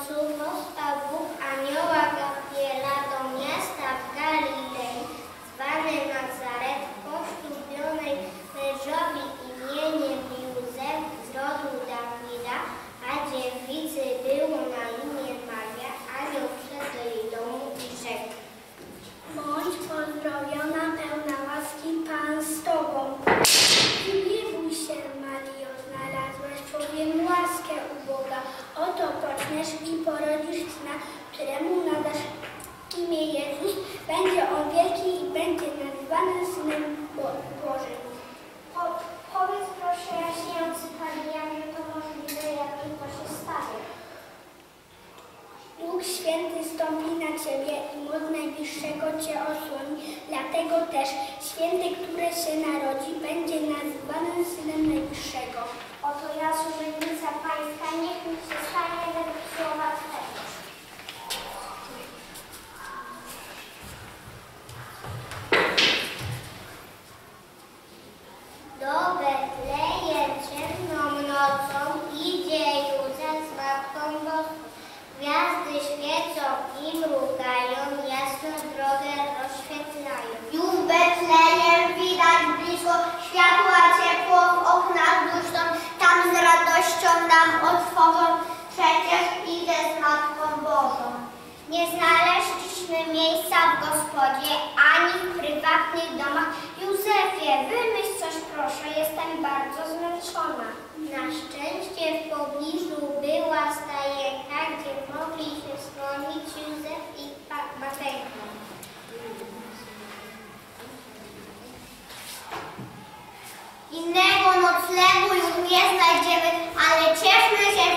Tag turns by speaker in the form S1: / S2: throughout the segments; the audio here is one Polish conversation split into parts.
S1: also
S2: was Święty stąpi na Ciebie i moc Najwyższego Cię osłoni. Dlatego też święty, który się narodzi, będzie nazywany Synem Najwyższego.
S1: Oto ja, służebnica Pańska, niech mi się stanie według słowa miejsca w gospodzie, ani w prywatnych domach. Józefie, wymyśl coś proszę, jestem bardzo zmęczona. Na szczęście w pobliżu była stajenka, gdzie mogli się schronić Józef i Mateńka. Innego noclegu już nie znajdziemy, ale cieszmy się,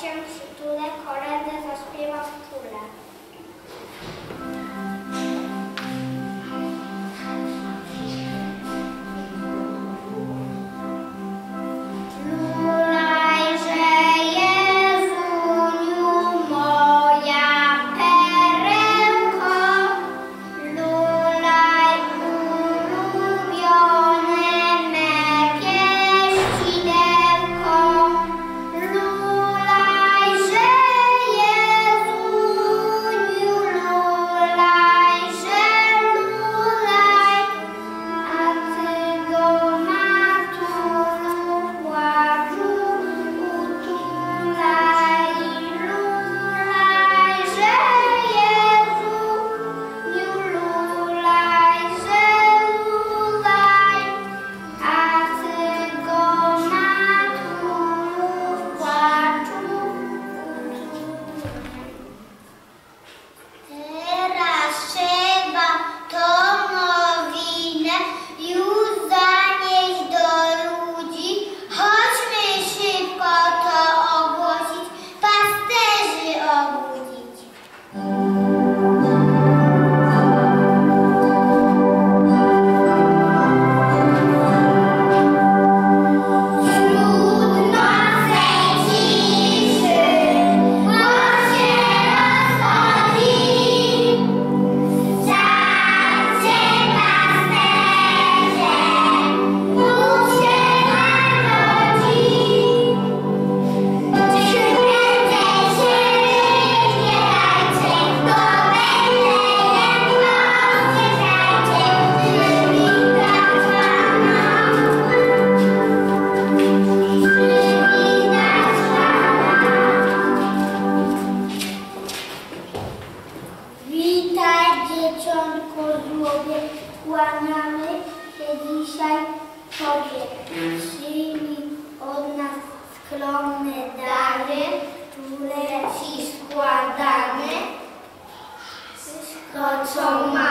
S1: Cię przytulę, kolendę zaśpiewa w czule. só uma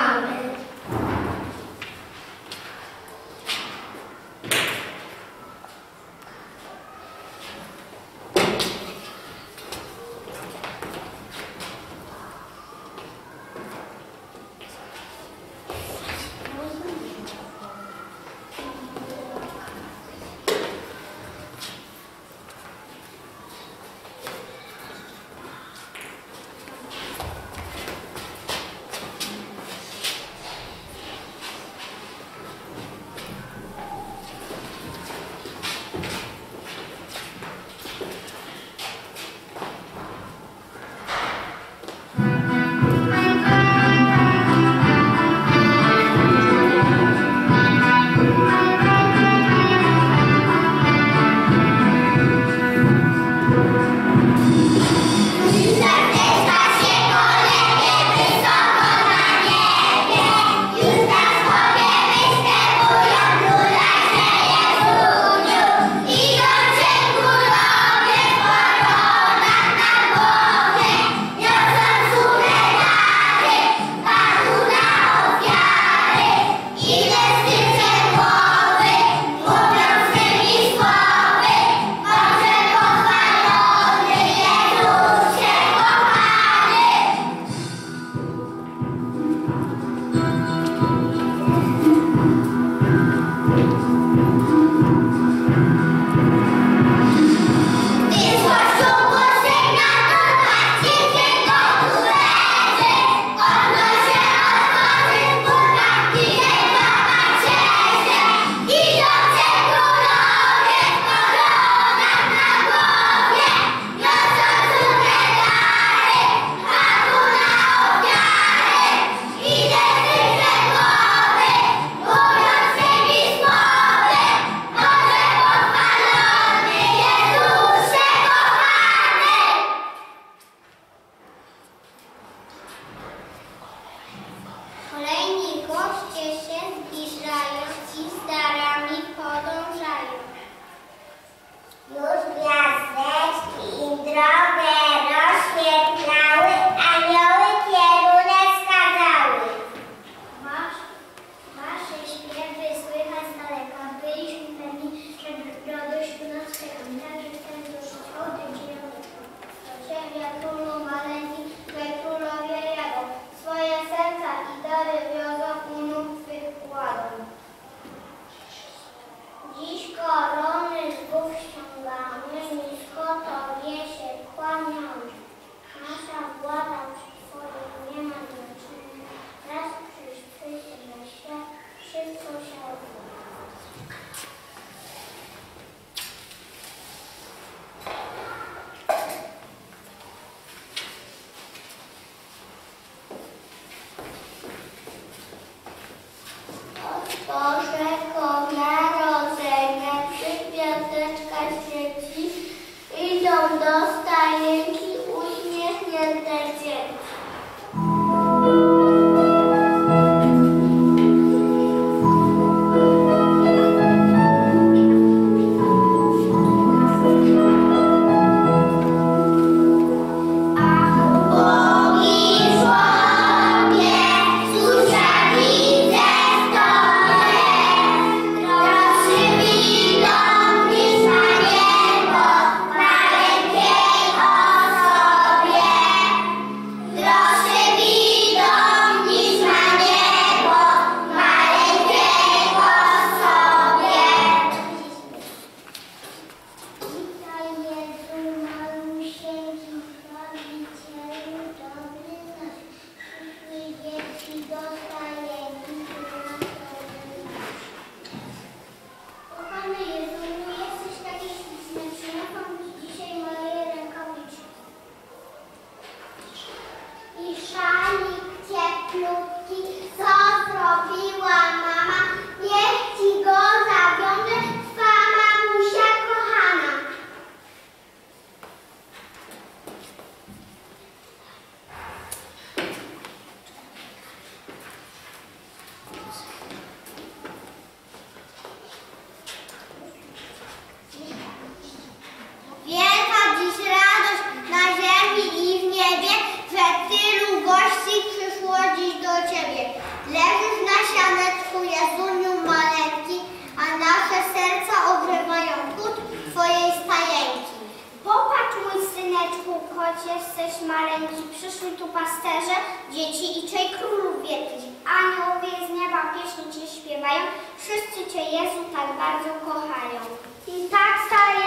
S1: jesteś maleńki, przyszli tu pasterze, dzieci i czej królów wielkich. Aniołowie z nieba pieśni Cię śpiewają, wszyscy Cię Jezu tak bardzo kochają. I tak stare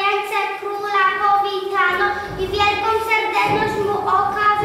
S1: króla powitano i wielką serdeczność mu okazano.